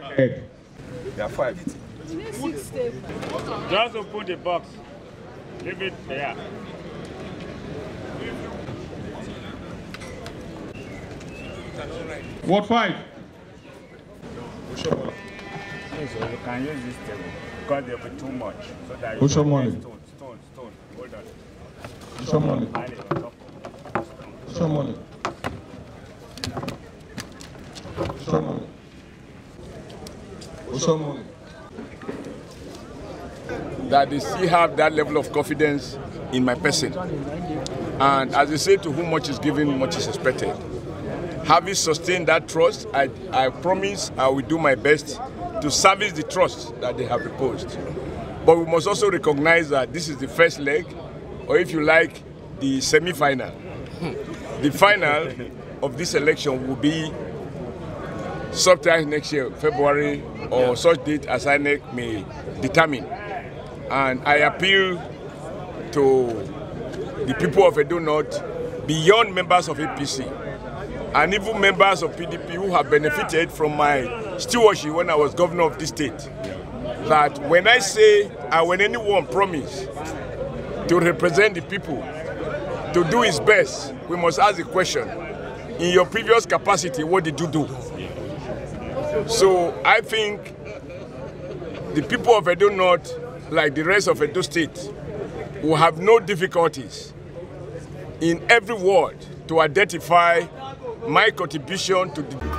hope I'm well heard. There are five. Just open the box. Leave it there. Ward 5. So oh, you can use this table because there will be too much. So that you your can money? Stone, stone, stone. Hold on. Show money. Pile it on top. Show money. That they still have that level of confidence in my person. And as they say, to whom much is given, much is expected. Having sustained that trust, I, I promise I will do my best to service the trust that they have reposed. But we must also recognize that this is the first leg, or if you like, the semi-final. Hmm. The final of this election will be sometime next year, February, or such date as INEC may determine. And I appeal to the people of Edo North, beyond members of APC, and even members of PDP who have benefited from my stewardship when I was governor of this state, that when I say and when anyone promise to represent the people, to do his best, we must ask the question, in your previous capacity, what did you do? So I think the people of Edo North, like the rest of Edo State, will have no difficulties in every ward to identify my contribution to the